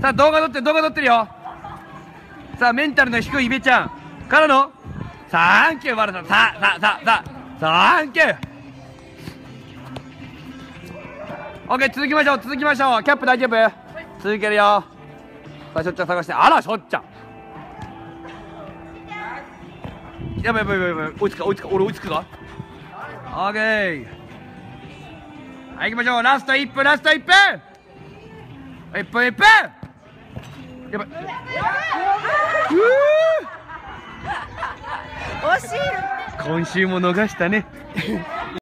さあ動画撮ってる動画撮ってるよ。さあメンタルの低いイベちゃん。からのサンキューマルさん。さあさあさあさあ。サンキュー。オッケー続きましょう続きましょう。キャップ大丈夫？続けるよ。さあしょっちゃん探して。あらしょっちゃん。やばいやばいやばいやばい。追いつくか追いつくか。俺追いつくか？オッケー。はい行きましょう。ラスト1分ラスト1分。1分1分。やばい。う惜しい。ー今週も逃したね